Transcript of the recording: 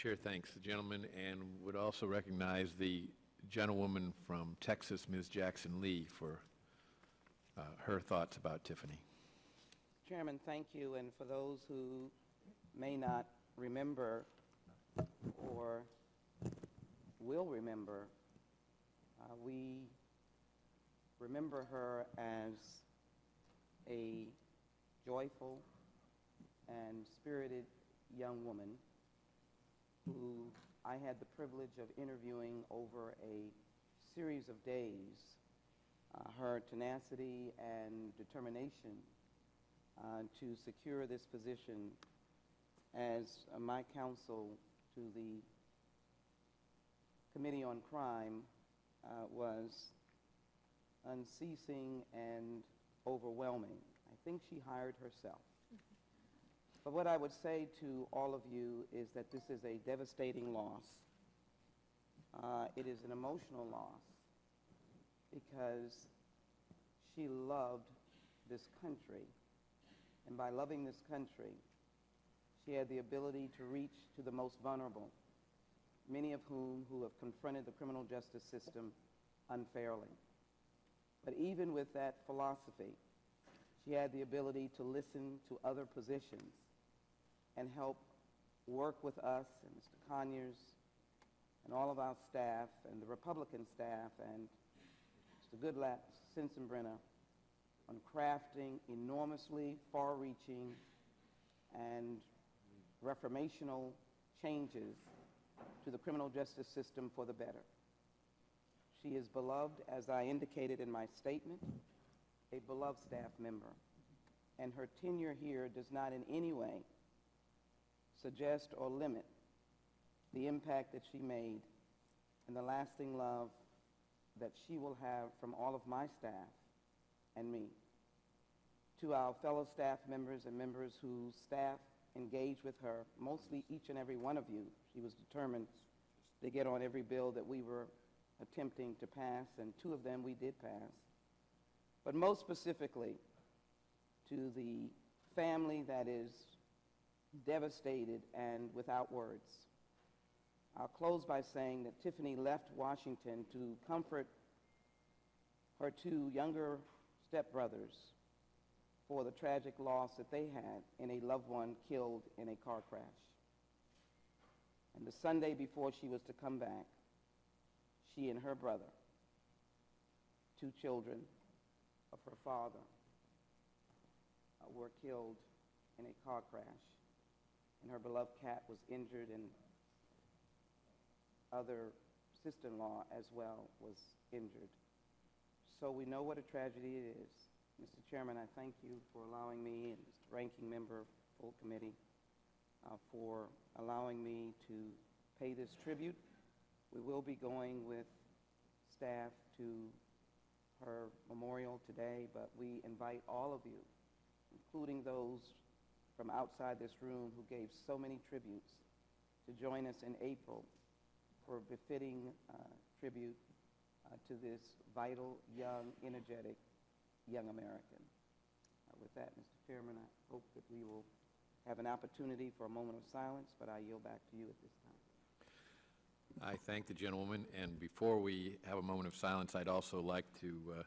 Chair thanks the gentleman and would also recognize the gentlewoman from Texas, Ms. Jackson Lee, for uh, her thoughts about Tiffany. Chairman, thank you, and for those who may not remember or will remember, uh, we remember her as a joyful and spirited young woman who I had the privilege of interviewing over a series of days. Uh, her tenacity and determination uh, to secure this position as uh, my counsel to the Committee on Crime uh, was unceasing and overwhelming. I think she hired herself. But what I would say to all of you is that this is a devastating loss. Uh, it is an emotional loss because she loved this country. And by loving this country, she had the ability to reach to the most vulnerable, many of whom who have confronted the criminal justice system unfairly. But even with that philosophy, she had the ability to listen to other positions and help work with us and Mr. Conyers and all of our staff and the Republican staff and Mr. Goodlatte, Sensenbrenner on crafting enormously far-reaching and reformational changes to the criminal justice system for the better. She is beloved, as I indicated in my statement, a beloved staff member, and her tenure here does not in any way suggest or limit the impact that she made and the lasting love that she will have from all of my staff and me. To our fellow staff members and members whose staff engaged with her, mostly each and every one of you, she was determined to get on every bill that we were attempting to pass, and two of them we did pass. But most specifically, to the family that is devastated and without words. I'll close by saying that Tiffany left Washington to comfort her two younger stepbrothers for the tragic loss that they had in a loved one killed in a car crash. And the Sunday before she was to come back, she and her brother, two children of her father, uh, were killed in a car crash. And her beloved cat was injured and other sister-in-law as well was injured. So we know what a tragedy it is. Mr. Chairman, I thank you for allowing me and Mr. Ranking Member, full committee, uh, for allowing me to pay this tribute. We will be going with staff to her memorial today, but we invite all of you, including those from outside this room who gave so many tributes, to join us in April for a befitting uh, tribute uh, to this vital, young, energetic young American. Uh, with that, Mr. Chairman, I hope that we will have an opportunity for a moment of silence, but I yield back to you at this time. I thank the gentlewoman, and before we have a moment of silence, I'd also like to uh,